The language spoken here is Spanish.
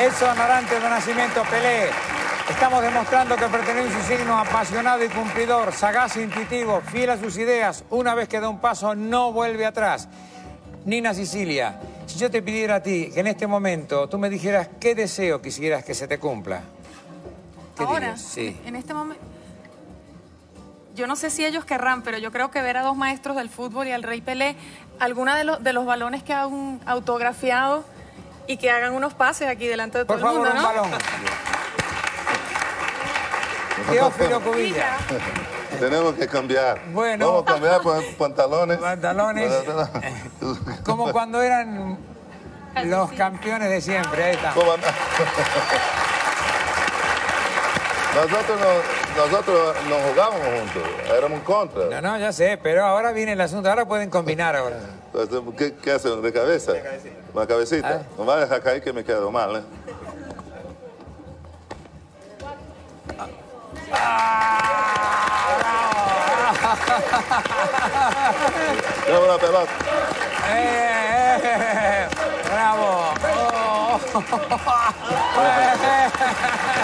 Edson Arante de Nacimiento Pelé. Estamos demostrando que pertenece a un signo apasionado y cumplidor, sagaz e intuitivo, fiel a sus ideas. Una vez que da un paso, no vuelve atrás. Nina Sicilia, si yo te pidiera a ti que en este momento tú me dijeras qué deseo quisieras que se te cumpla. ¿Qué Ahora, dirías? Sí. en este momento. Yo no sé si ellos querrán, pero yo creo que ver a dos maestros del fútbol y al Rey Pelé, alguna de, los de los balones que han autografiado y que hagan unos pases aquí delante de todo Por el favor, mundo, un ¿no? balón. Teófilo Cubilla. Tenemos que cambiar. Bueno. Vamos a cambiar por pantalones. Pantalones. Como cuando eran los campeones de siempre. Ahí está. Nosotros no, nosotros no jugábamos juntos, éramos contra. No, no, ya sé, pero ahora viene el asunto. Ahora pueden combinar ahora. ¿Qué, qué hacen? ¿De cabeza? De cabecita. Una cabecita. Ah. No va a dejar caer que me quedo mal, ¿eh? Dame la pelota. ¡Eh, eh, ¡Bravo! Oh.